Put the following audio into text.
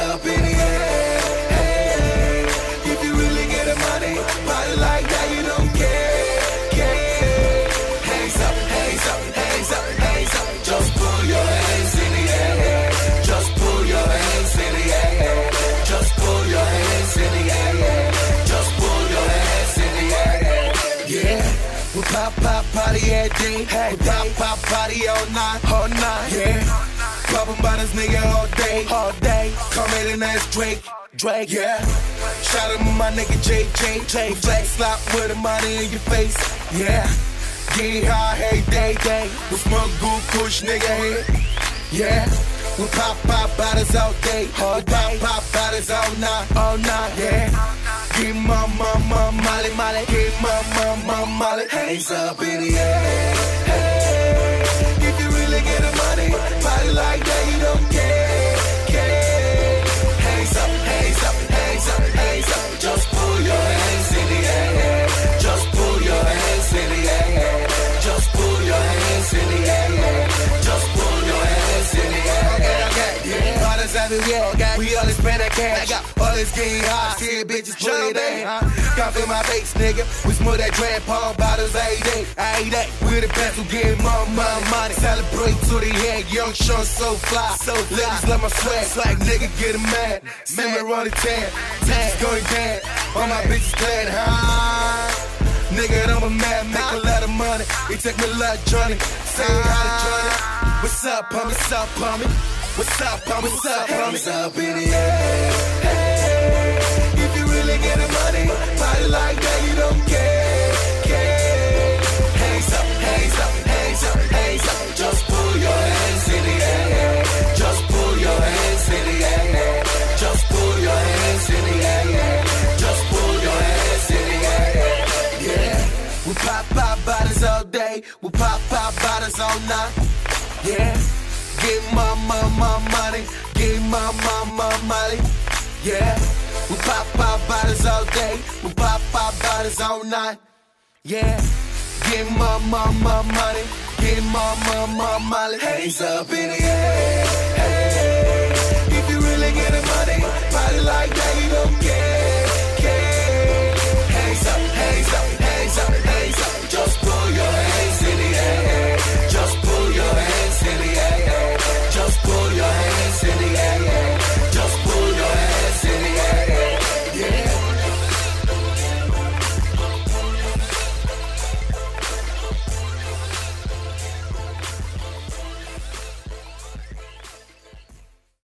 up in the air. Hands up, hands up, hands up, hands up. Just pull your hands in the air. Just pull your hands in the air. Just pull your hands in the air. Just pull your hands in the air. Yeah. We pop, pop, party every day. Hey, we pop, pop, party all night, all night. Yeah. Poppin' bottles, nigga, all day, all day. Come in and ask Drake. Drake, yeah. Shout out to my nigga JJ. J Flex slap with the money in your face. Yeah. Get high, hey, day, day. We smoke good kush, nigga, head. Yeah. We pop, pop bottles all day. All day. Pop, pop bottles all night. All night, yeah. Get my, my, my, molly, molly. Get my, my, my, molly. Hands up in the air. Yeah. Bottles everywhere, okay. We all spend that cash. All this getting high. See bitches it in. Got in my face, nigga. We smoke that dread palm bottles every day, every day. We the best who get more, more money. Celebrate to the head. Young Sean so fly. So. Ladies love my swag. Swag nigga get a mad. Simmer on the tan. Bitches going down. All my bitches glad, huh? Nigga, I'm a mad, make a lot of money. It take me a lot, Johnny. Say hi to Johnny. What's up, homie? What's up, homie? What's up, homie? What's up, homie? Up in. Hey, if you really get the money, party like that, you don't care. care. Hands up, hands up, hands up, hands up. Just pull your hands in the air. Just pull your hands in the air. Just pull your hands in the air. Just pull your hands in the air. Yeah. We pop pop bottles all day. We pop pop bottles all night. Yeah. Get my my my money. Get my my my money. Yeah. We pop pop bottles all day. We pop pop bottles all night. Yeah. Get my my my money. Get my my my money. Hands up in the air.